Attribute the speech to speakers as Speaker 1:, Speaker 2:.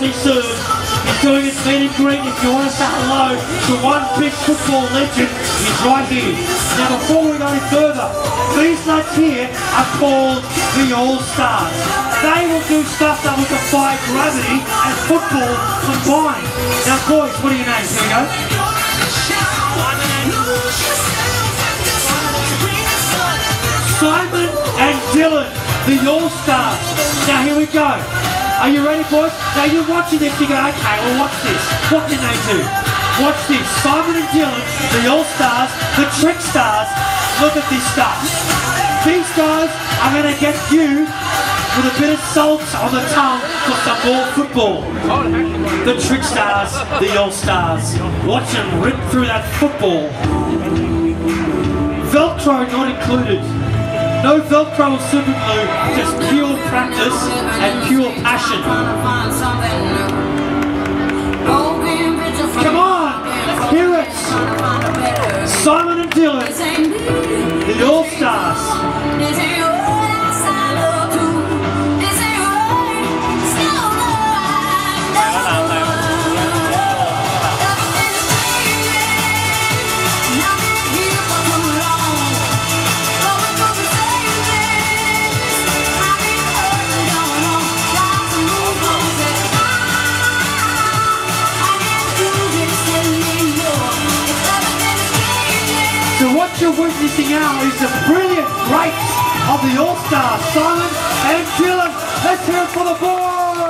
Speaker 1: doing his meet and greet. If you want to say hello to one big football legend, he's right here. Now before we go any further, these nuts here are called the All-Stars. They will do stuff that will defy gravity and football combined. Now boys, what are your names? Here we go. Simon and Dylan, the All-Stars. Now here we go. Are you ready, boys? Now you're watching this, you go, okay, well watch this. What can they do? Watch this. Simon and Dylan, the All-Stars, the Trick Stars. Look at this stuff. These guys are going to get you with a bit of salt on the tongue for some more football. The Trick Stars, the All-Stars. Watch them rip through that football. Velcro not included. No Velcro or super glue, just pure practice and pure passion. Come on, let's hear it. Simon and Dylan, the All witnessing now is the brilliant breaks of the All Stars, Simon and Dylan. Let's hear it for the boys.